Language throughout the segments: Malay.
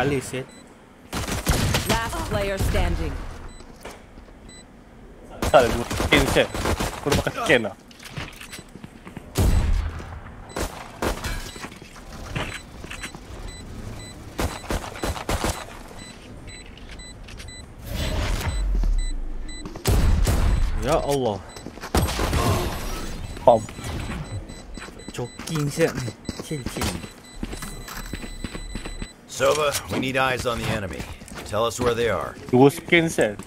Klasik di kepala set. Last player standing. Tak ada dua skin set. Kau dah pakai skin lah. Ya Allah. Pom. Choking set ni. Chill chill. Sova, we need eyes on the enemy. Tell us where they are. Dua skin set.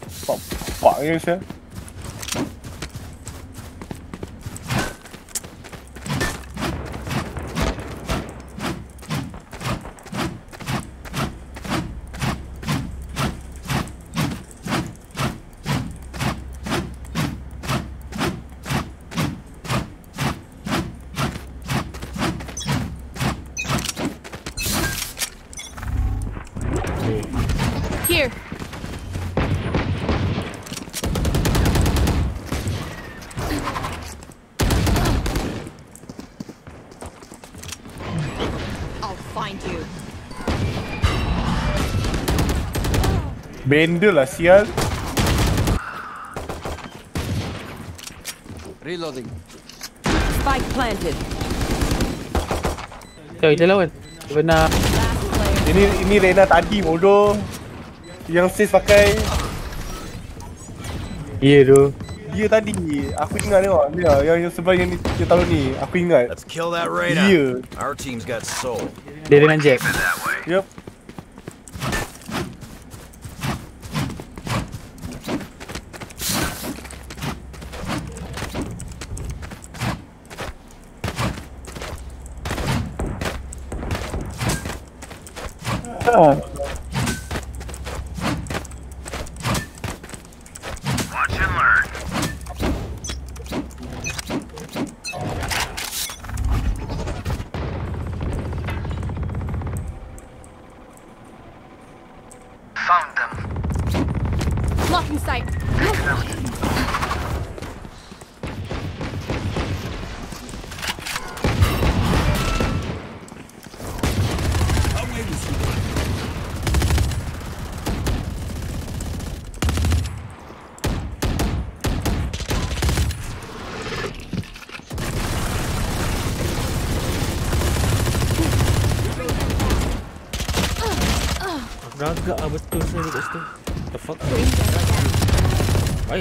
Pak ni set. Benda lah sial. Reloading. Spike planted. Jom kita lawan. Benar. Ini ini Rena tadi bodoh. Yang sis pakai Ya tu. dia tadi. Aku ingat tengok dia yang yang sebelah yang ni yang taruh ni. Aku ingat. Let's kill that Reyna. Yeah. Our team's got soul. Dia dengan Jack. That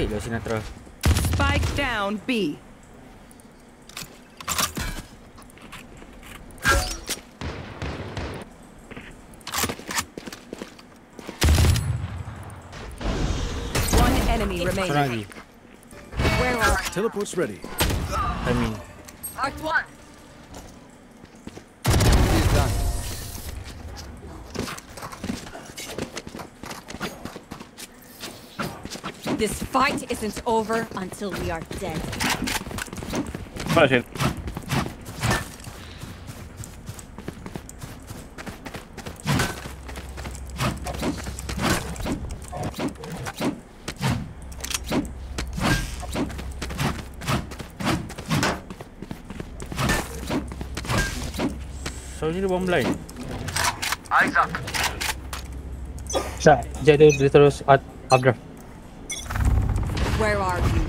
Baiklah Sinatra. Spike down B. One enemy Seorang remaining. Where are Teleport's ready. I mean. Marked one. This fight isn't over until we are dead. Mana Shen? So ni dia bomb line. Eyes up. Tak, dia dia, dia terus up, updraft. Where are you?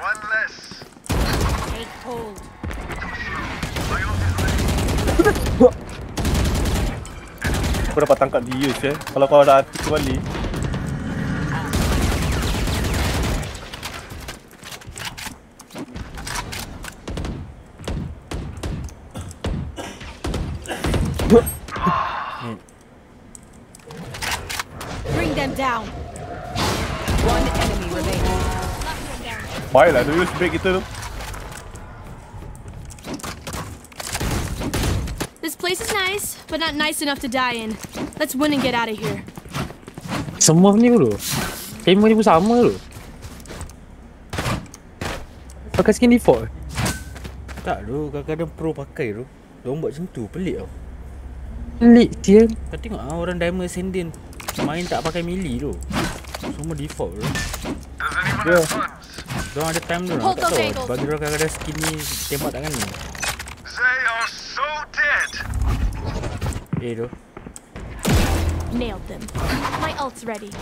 One less. Take hold. Kau dapat tangkap dia je Kalau kau ada hati kembali Baiklah tu use break kita tu place is nice, but not nice enough to die in. Let's win and get out of here. Semua ni dulu. Camera ni pun sama tu. Pakai skin default. Tak tu, kadang-kadang pro pakai tu. Diorang buat macam tu, pelik tau. Pelik dia. Kau tengok ah, orang Diamond Ascendant main tak pakai melee tu. Semua default tu. Ya. Diorang ada time Hold tak tahu. Bagi diorang kadang-kadang skin ni tembak tangan ni. They are so dead. Eh tu. Nailed them. My ult's ready.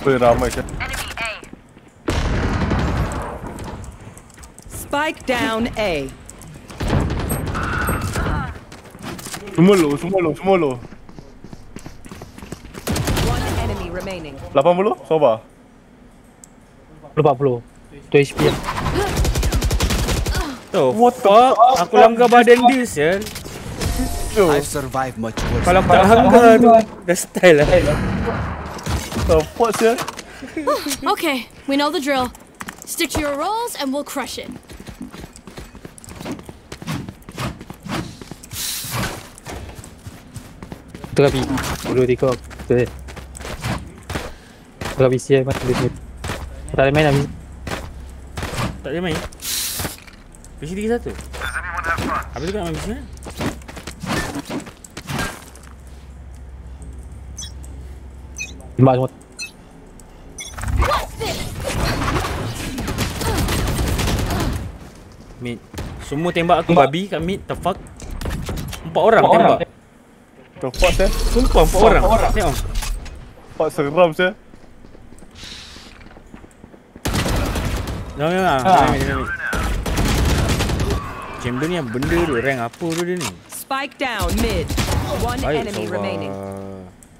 Apa ramai je. Enemy A. Spike down A. Semua low, semua low, semua low. One enemy remaining. 80? Sabar. 40. 2 HP lah. Tu, fuck. Aku langgar badan dia sial. Yo, survived much worse. Kalau aku tak langgar tu, dah style lah. The fuck sih? Okay, we know the drill. Stick to your roles and we'll crush it. Tu kapi. Dulu tiga. Tu dia. Tu kapi siap macam dia. Tak ada main lah. Tak boleh main. PC 31. Habis tu kau nak main PC mana? Tembak semua. Mid. Semua tembak aku babi kat mid. The fuck? Empat orang tembak. The fuck sih? Sumpah empat orang. Tengok. Fuck seram sih. Jangan jangan. Jangan jangan. Chamber ni benda tu rank apa tu dia ni? Spike down mid. One Baik enemy Sawa. remaining.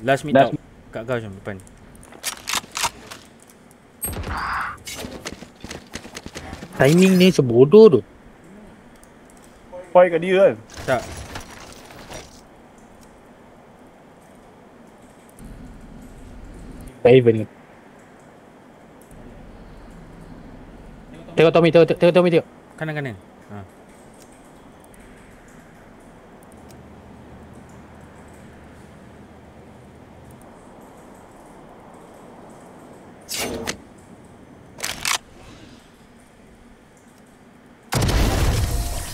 Last mid tau. Kat kau macam depan. Timing ni sebodoh tu. Fight kat dia kan. Tak. Tak even. Tengok Tommy, tengok, tengok Tommy tengok. Kanan kanan. Ha.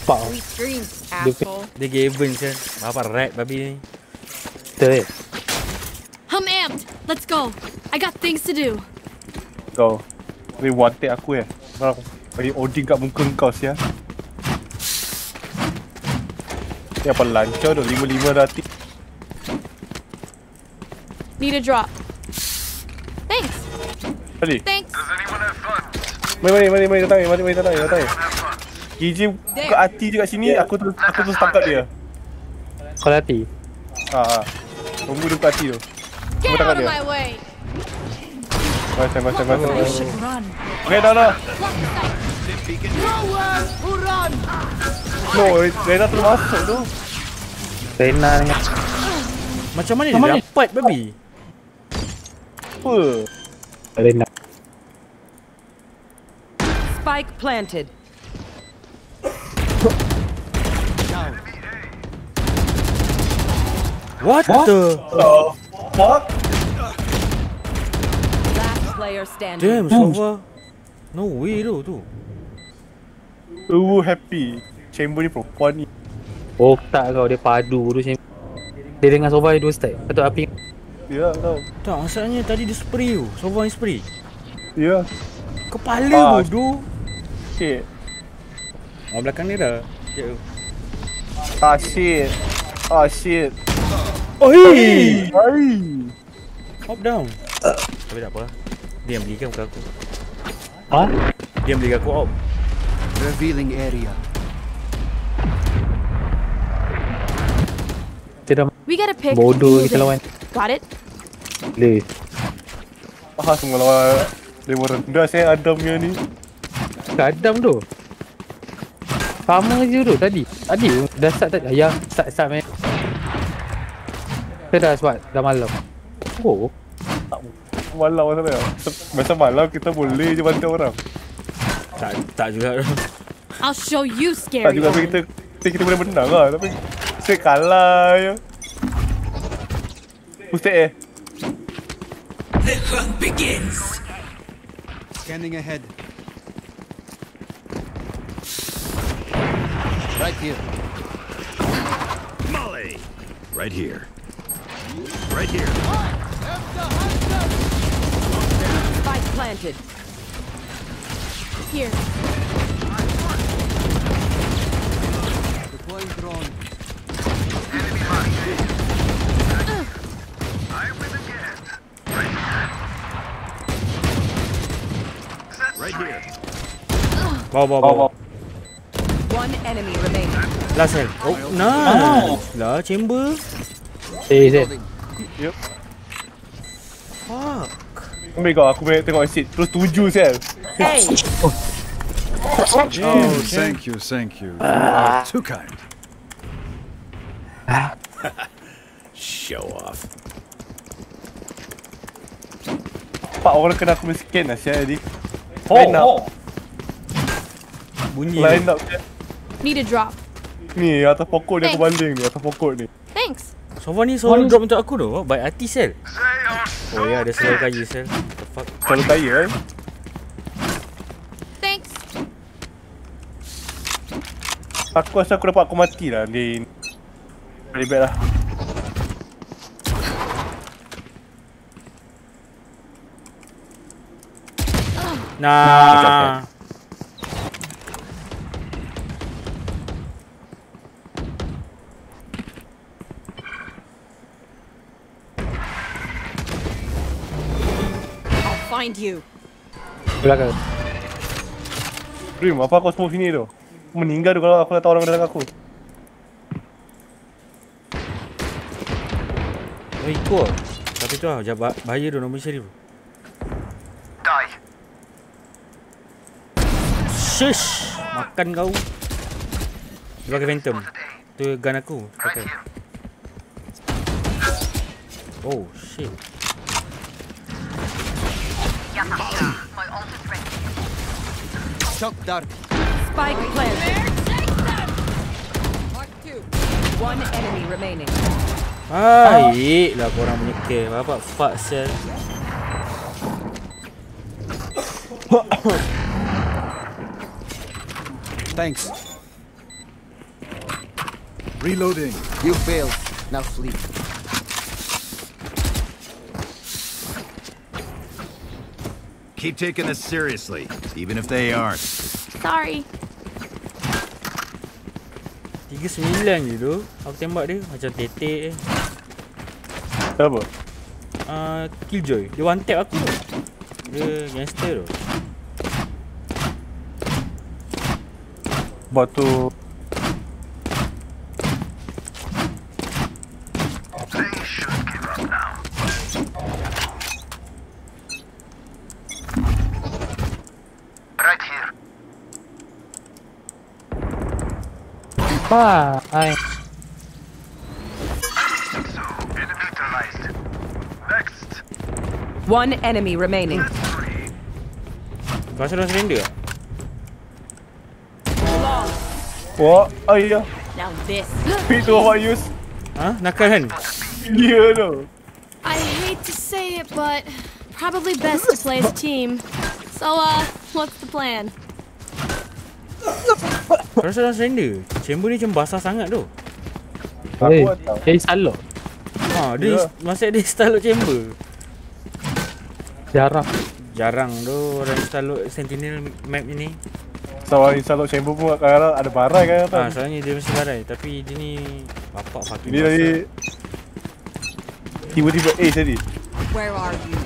Pak. Sweet dreams, asshole. Dia Gaven je. Apa rat babi ni. Betul eh. I'm amped. Let's go. I got things to do. Kau. One take aku eh. Kau bagi Odin kat muka kau sia. Ni apa lancar tu 55 dah tik. Need a drop. Thanks. Tadi. Thanks. Mari mari mari mari datang mari mari datang datang. Gigi buka hati je kat sini aku terus aku terus tangkap dia. Kau hati. Ha ha. Tunggu dia buka hati tu. Out of dia. Macam macam macam. You should run. Okay dah dah. No, Rena terus masuk tu. Rena dengan Macam mana dia dapat babi? Apa? Rena. Spike planted. What, the? Fuck. Last player standing. Damn, Sova. No way tu tu. Uh, happy. Chamber ni perempuan ni. Oh tak kau dia padu tu macam Dia dengan Sova dua style. Atau api Ya tau. Tak, masalahnya tadi dia spray tu. Sova ni spray. Ya. Kepala Ah. bodoh. Shit. Oh, belakang dia dah. Ah shit. Ah shit. Oh, Hey. Hai. Hop down. Tapi tak apa. Dia yang belikan bukan aku. Ha? Dia yang belikan aku hop. Revealing area. Dia dah We gotta pick. bodoh kita lawan. Got it? Le. Ah semua lawan Dia merendah saya Adam punya ni. Kadam tu. Sama je tu tadi. Tadi dah start tadi. Ayah start start main. Kita dah sebab dah malam. Oh. Malam macam mana? Masa malam kita boleh je bantu orang. Tak tak juga. I'll show you Tak scary. juga tapi kita kita, kita boleh menang lah tapi saya kalah je. Ustaz eh. Scanning ahead. Right here. Molly! Right here. Right here. Spike planted. Here. Deploying drone. Right here. Bawa bawa bawa. One enemy remaining. Last cell. Oh, nice. Lah chamber. Eh, Zed. Yep. Fuck. Ambil kau aku main tengok exit terus tuju sel. Hey, Oh, thank you, thank you. You are too kind. Show off. Pak orang kena aku miskin lah sel tadi. Oh, Line up. Bunyi. Line up. Need a drop. Ni atas pokok ni aku baling ni atas pokok ni. Thanks. Sofa ni selalu drop untuk aku tu. Baik hati sel. Oh ya, dia selalu kaya sel. What the fuck. Kalau kaya eh. Thanks. Aku rasa aku dapat aku mati lah di Very bad lah. Nah. I'll find you. Belakang. Dream, apa kau smoke sini tu? Meninggal tu kalau aku tahu orang datang aku. Oh ikut. Tapi tu lah, bah- bahaya tu nombor seri tu. Die. Shush. Makan kau. Dia pakai phantom. Tu gun aku. Pakai. Oh shit. Shock dart. spike planted. Mark two. One enemy remaining. Baik lah korang punya care. Bapak fuck sel. Thanks. Reloading. You failed. Now sleep. Keep taking this seriously, even if they aren't. Sorry. 39 je tu. Aku tembak dia macam tetek je. Apa? Uh, Killjoy. Dia one tap aku. Dia gangster tu. Batu Bye. One enemy remaining. Kau rasa orang surrender tak? Wah, oh iya. Now this. Pick tu awak use. Ha? Nakal kan? Dia tu. I hate to say it, but probably best to play as a team. So, uh, what's the plan? Kau rasa orang surrender? Chamber ni macam basah sangat tu. Aku tahu. jadi salok. Ha, dia Ya. masa dia install chamber. Jarang. Jarang tu orang install Sentinel map ni. Sama install chamber pun kadang-kadang ada barai kan Ha, soalnya dia mesti barai Tapi dia ni Bapak fucking Ini tadi tiba-tiba eh tadi. Where are you?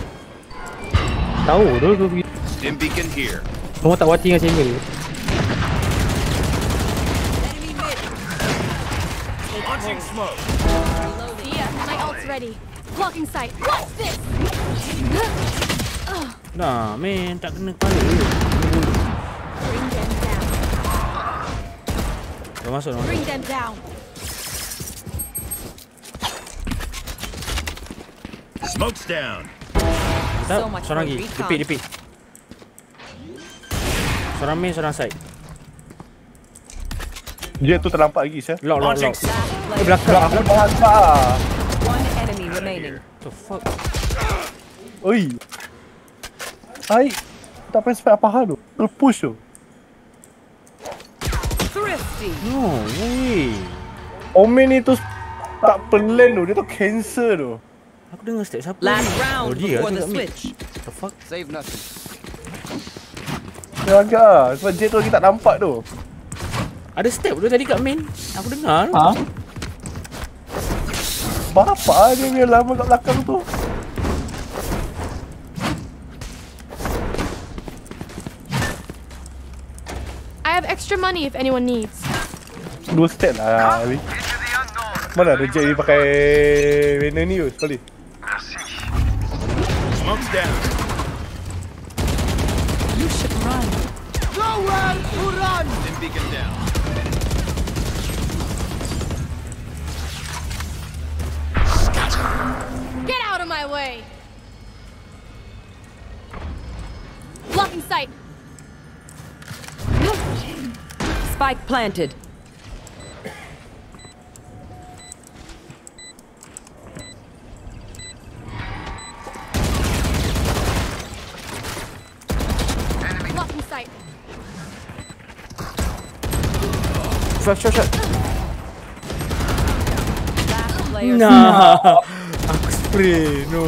Tahu tu tu pergi. Stim beacon here. Semua tak watching kat chamber. Enemy mid. Launching smoke. Yeah, my ult's ready. Blocking sight. What's this? Nah, man, tak kena kepala. Bring them down. Dah masuk dah. Bring them down. Smoke's down. Tak, So much seorang for lagi. recon. Depik, depik. Seorang main, seorang side. Dia tu ternampak lagi saya. Lock, lock, lock. Eh, player. belakang. Aku. One enemy remaining. The fuck? Oi. Hai. Tak payah spek apa hal tu. Terus push tu. Thrifty. No way. Omen ni tu tak plan tu. Dia tu cancer tu. Aku dengar step siapa Last ni? round oh, dia before tu the kat mid. switch. What the fuck? Save nothing. Dia agak lah. Sebab Jet tu lagi tak nampak tu. Ada step tu tadi kat main. Aku dengar. tu. Ha? Bapak dia punya lama kat belakang tu. I have extra money if anyone needs. Dua step lah Ali. Mana ada Jet ni pakai banner ni tu sekali. Smoke's down. Dim beacon down. Way! Blocking sight. Spike planted. Blocking sight. Shot shot shot. Last player. Nah. Aku spray. No.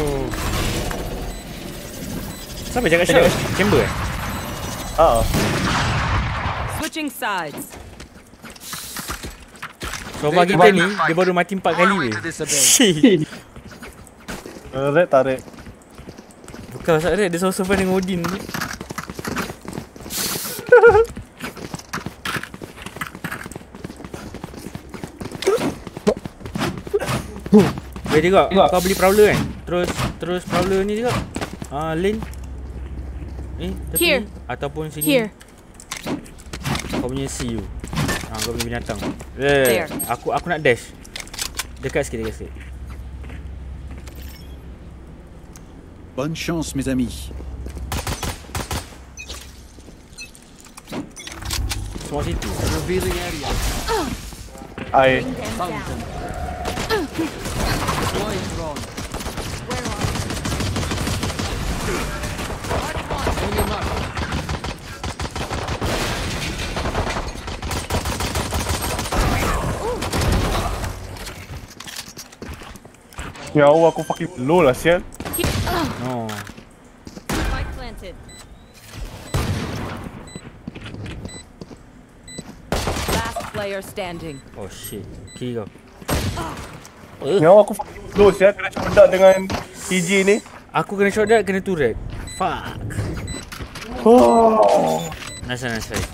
Siapa jaga shot? Chamber eh? Ah. Switching sides. So bagi kita ni, dia baru mati empat kali weh. Shit. Red tarik. Bukan pasal dia, dia sofa dengan Odin ni. Boleh juga, kau beli Prowler kan? Terus terus Prowler ni juga. Ah, uh, lane. Eh, tepi. Here. Ataupun sini. Here. Kau punya see you. Ah, kau punya binatang. Eh, aku aku nak dash. Dekat sikit, dekat sikit. Bonne chance, mes amis. Semua situ. Revealing area. Ai. Mark. Nyawa aku fucking low lah sial. No. Last player standing. Oh shit. Kiri kau. Nyawa aku fucking low sial. Kena codak dengan TJ ni. Aku kena shot dart, kena turret. Fuck. Oh. Nice, nice, nice.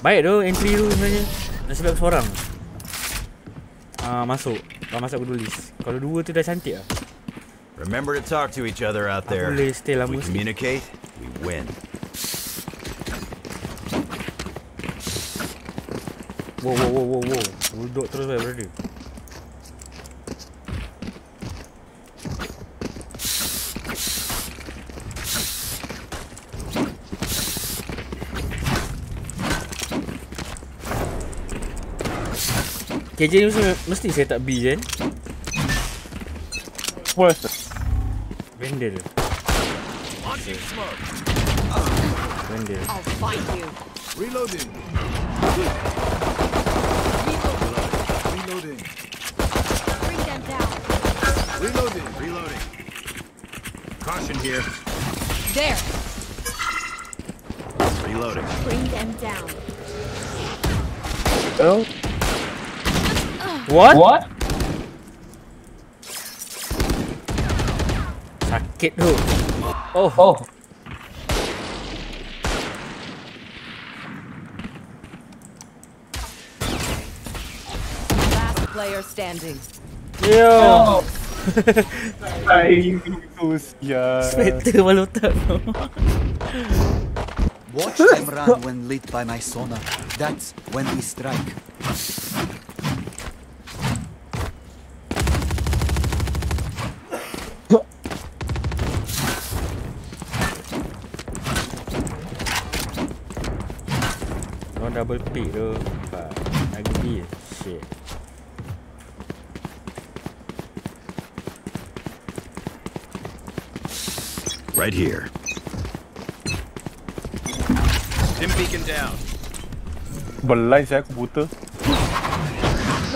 Baik tu entry tu sebenarnya. Nasib baik seorang. Ah, masuk. Kau masuk aku tulis. Kalau dua tu dah cantik lah. Remember to talk to each other out there. boleh stay lama we sikit. communicate, we win. Wow, wow, wow, wow, wow. Bulldog terus baik brother. KJ ni mesti, mesti saya tak B kan? Worst. Vendor dia. Vendor. I'll find you. Reloading. Reloading. Bring them down. Reloading. Reloading. Caution here. There. Reloading. Bring them down. Oh. What? What? Sakit tu. Oh. Oh. Last player standing. Yo. Ay, itu sial. Spectre malu tak tu. Watch them run when lit by my sonar. That's when we strike. Double pick tu. Pak. Lagi B. Shit. Right here. Stim beacon down. Belai saya aku buta.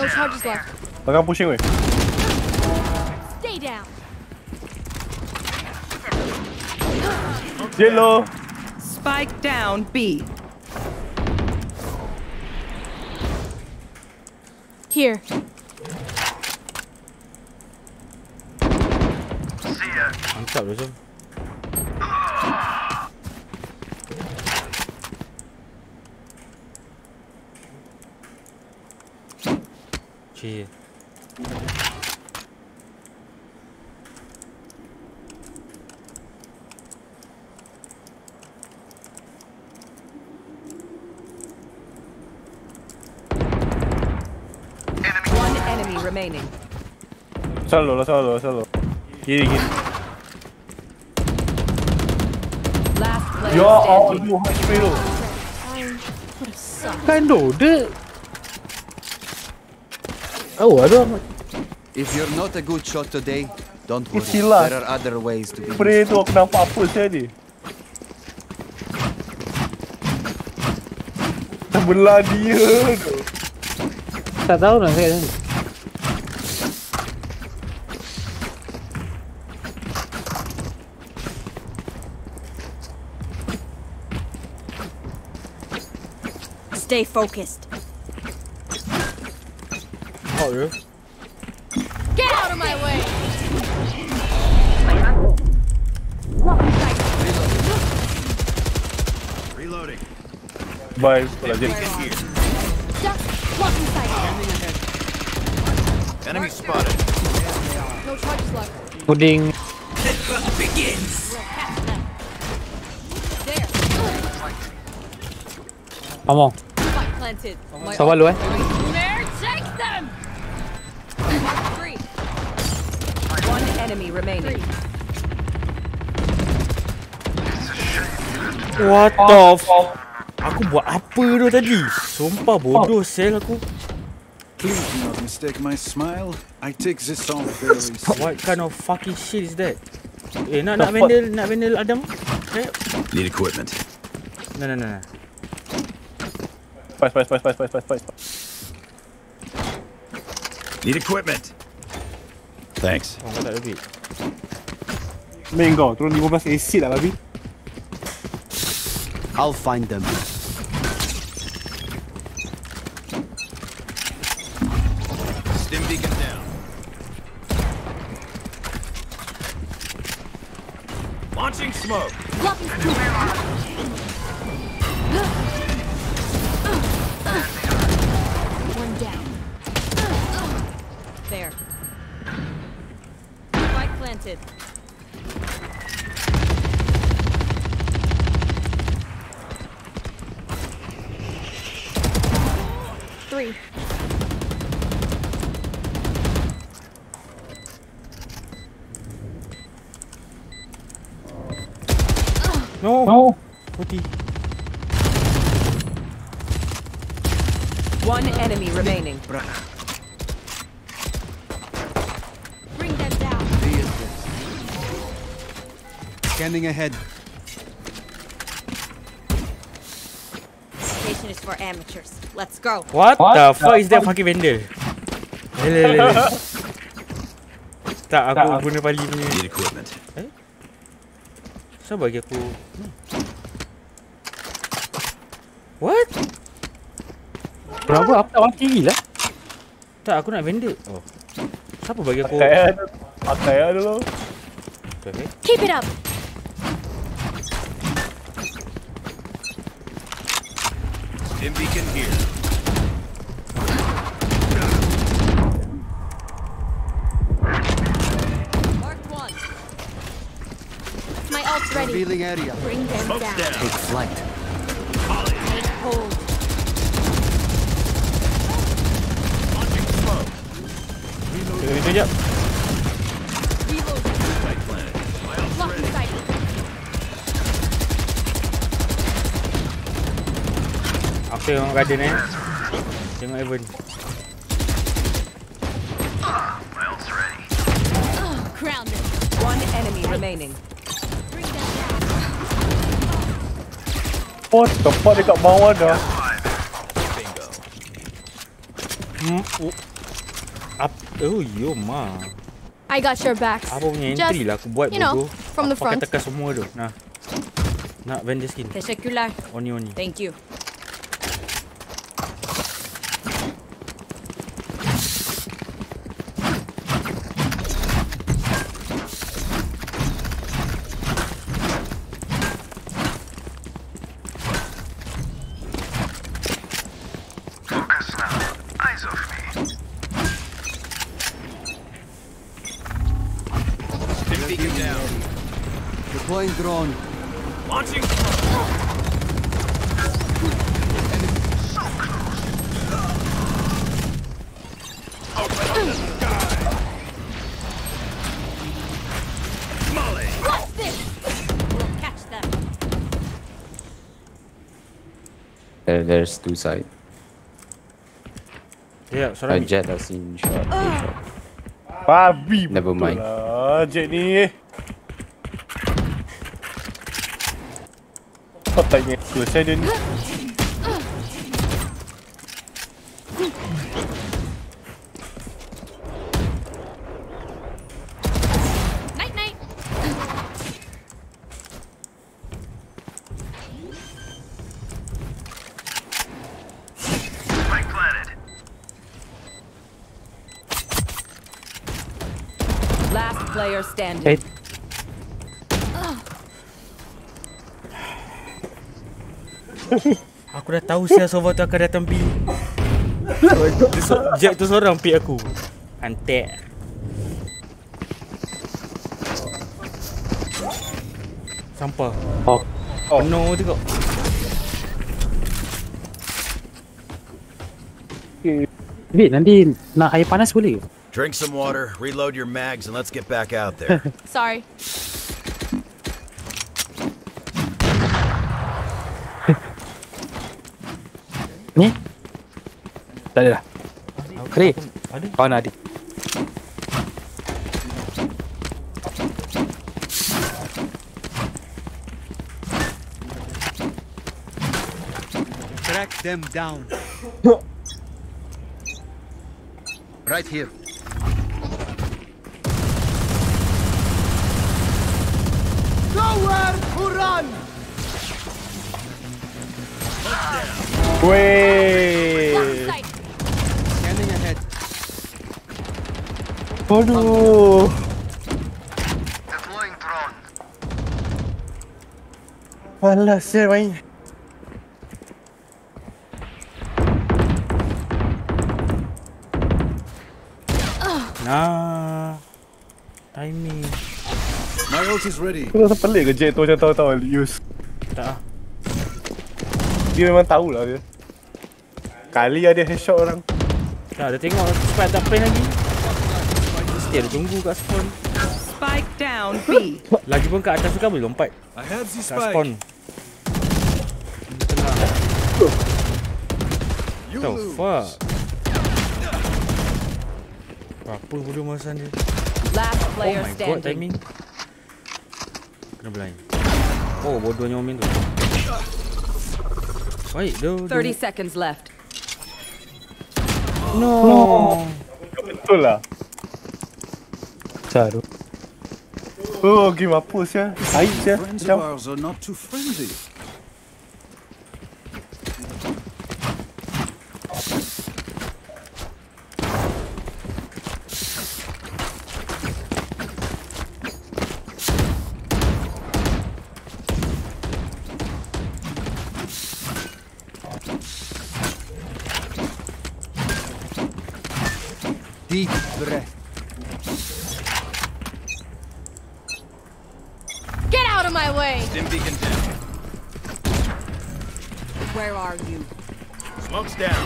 No charges left. Tengah pushing weh. Stay down. Yellow. Spike down B. Here. Mantap tu tu. Cik. One enemy remaining. Selalu lah, selalu. Kiri, kiri. Last player Ya. Allah, HP tu. Kan tu, dia... Oh, ada If you're not a good shot today, don't worry. There are other ways to be. Spray tu aku nampak apa saya ni. Tak belah dia tu. tak tahu nak saya ni. Stay focused. Hot tu. Get out of my way. Reloading. Bye. Kalau jadi. Just blocking sight. Enemy spotted. No charges left. Puding There. Among. Spike planted. Sabar lu eh. One enemy remaining. What the f... Aku buat apa tu tadi? Sumpah bodoh sel aku. Please do not mistake my smile. I take this song very seriously. What kind of fucking shit is that? Eh nak nak vandal nak vandal Adam? Eh? Need equipment. No no no no. Spice, spice, spice, spice, spice, spice, spice. Need equipment. Thanks. Oh, kau tak ada duit. Main kau, turun 15 acid lah babi. I'll find them. Stim beacon down. Launching smoke. Blocking One enemy remaining. Bring them down. Scanning ahead. Station is for amateurs. Let's go. What, the fuck is that fucking vendor? Lele lele. Tak aku guna pali punya. Need equipment. Siapa bagi aku? Hmm. What? Kenapa? Ah. Aku tak mati lah. Tak, aku nak bandit. Oh. Siapa bagi aku? Pakai lah. Pakai lah dulu. Okay. Keep it up. Stim beacon here. Revealing area. Bring them down. Take flight. Sight. Aku tengok garden eh. Tengok Evan. The fuck dekat bawah dah. Hmm. Oh. Yo ma. I got your back. Apa punya Just, entry lah aku buat you know, bodoh. from the Pakai front. tekan semua tu. Nah. Nak vendor skin. Teşekkürler. Oni oni. Thank you. There's two sides. Yeah, sorry. seorang ni. jet has seen shot. two ah. shot. Babi Never mind. lah Jet ni. Kau tanya aku saya dia ni. Eh, Aku dah tahu siapa Sova tu akan datang B. so, Jack tu seorang pick aku. Antek. Sampah. oh, Oh. Penuh tu kok. Wait, nanti nak air panas boleh? Drink some water, reload your mags, and let's get back out there. Sorry. Ni? Tak ada dah. Krik. Ada. Kau nak adik. Track them down. right here. Weh. Sight. Scanning ahead. Aduh. Deploying drone. Malas saya main. Nah. Timing. My ult is ready. Aku rasa pelik ke Jet tu macam tahu-tahu use. Tak ah. Dia memang tahulah dia. Kali ada headshot orang. Tak ada tengok cepat tak play lagi. Mesti ada tunggu kat spawn. Spike down B. Lagi pun kat atas tu kan boleh lompat. I have the Kat spike. spawn. Tengah. You The lose. fuck? Apa bodoh masa dia? Last Oh player my god, standing. timing. Kena blind. Oh, bodohnya Omin tu. Baik, dia... 30 seconds left. No. Betul lah. Tu. Oh, game apa? Aib sia. Friends Macam Deep breath. Get out of my way. Stim beacon down. Where are you? Smoke's down.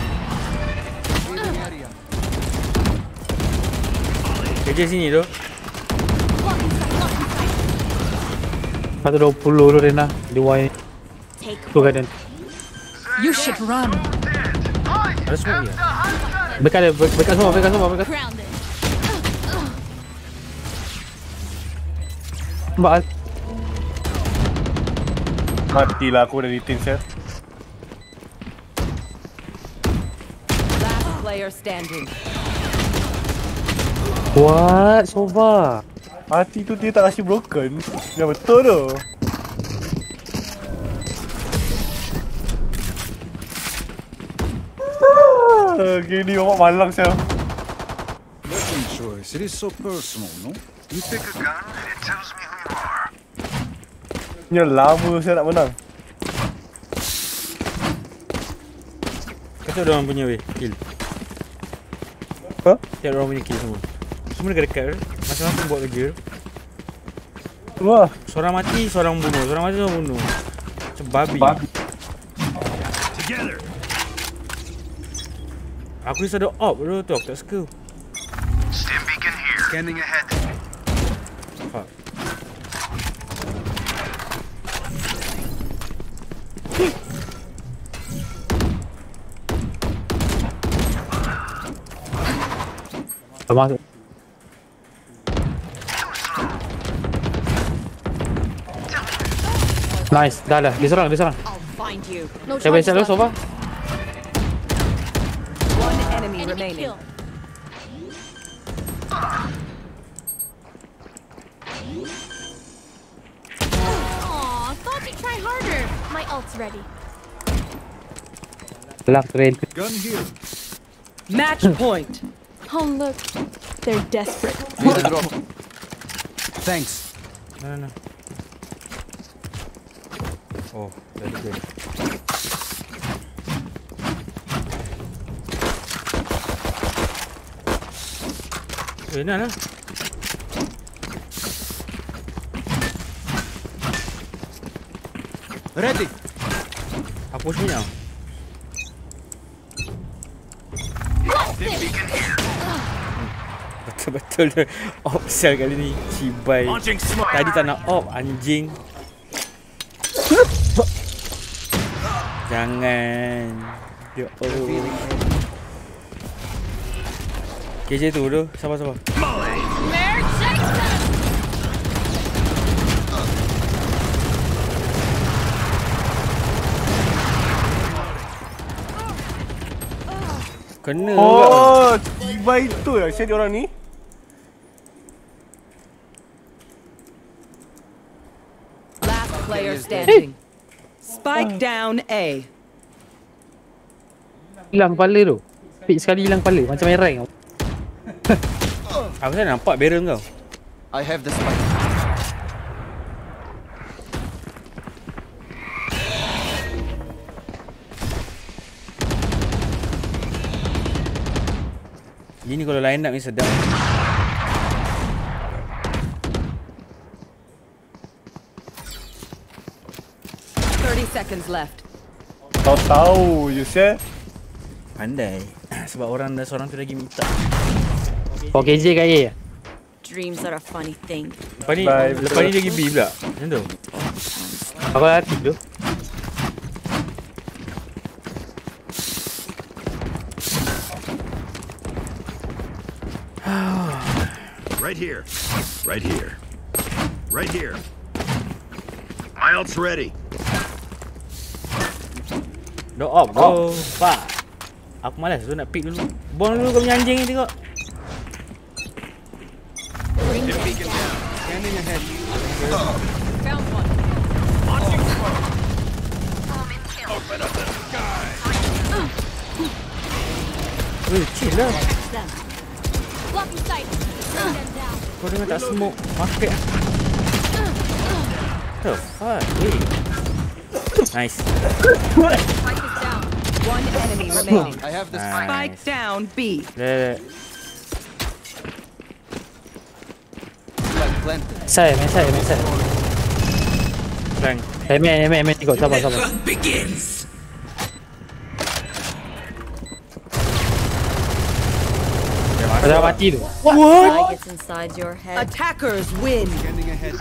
Kerja sini tu. Satu dua puluh tu Rena Di Y Take Tu garden You should run. Ada smoke ya? Bekat dia be- Bekat semua Bekat semua Bekat Grounded. Mbak Matilah aku dari tin saya. Last player standing. What Sova Mati tu dia tak kasi broken. Ya betul tu. Gini awak malang saya. Weapon choice. It is so personal, no? You pick a gun, it tells me. Punya lama saya nak menang. Kau tahu orang punya weh kill. Ha? Tiap orang punya kill semua. Semua dekat-dekat tu. Masing-masing buat kerja. Wah, Seorang mati, seorang bunuh. Seorang mati, seorang bunuh. Macam babi. Babi. Together. Aku risau ada op tu tu. Aku tak suka. Scanning ahead. Dah masuk Nice Dah dah Dia serang Dia serang I'll find you. No Saya baik charges selalu left. Sova One enemy Enemy remaining. kill. Aw, thought you'd try harder. My ult's ready. Last rail Gun here. Match point. Oh look, they're desperate. Need a drop. Thanks. No, no, no. Oh, very good. Eh, nak lah. Ready. Aku push ni tau. Dia op sel kali ni. Cibai. Tadi tak nak op anjing. Jangan. Ya Allah. KJ tu tu. Sabar sabar. Kena oh. Tiba itu ya saya orang ni. Last player standing. Spike down A. Hilang kepala tu Pick sekali hilang kepala Macam main rank Aku tak nampak barrel kau. I have the spike. Gini kalau line up ni sedap. Seconds left. Tahu-tahu je saya. Pandai. Sebab orang dah seorang tu lagi minta. Kau KJ kat A ya? Dreams are a funny thing. Lepas ni, Bye, lepas ni dia pergi B pula. Macam tu. Aku hati tu Right here. Right here. Right here. My ult's ready. Dah op bro. Pak. Aku malas tu nak pick dulu. Buang dulu kau punya anjing ni tengok. Stim beacon down. Scanning ahead. Found one. Launching smoke. Home in kill. Open up the sky. Eh, chill lah. Kau dengar tak smoke. Market. The fuck? Wait. Nice. Spike is down. One enemy remaining. I have the spike. Spike Nice. down B. Dah, dah. Flag planted. Saya main saya main saya Frank. Eh, main, main, main tengok. Sabar, sabar. Dia Dah masuk. mati tu. What? gets inside your head. Attackers win. Scanning ahead.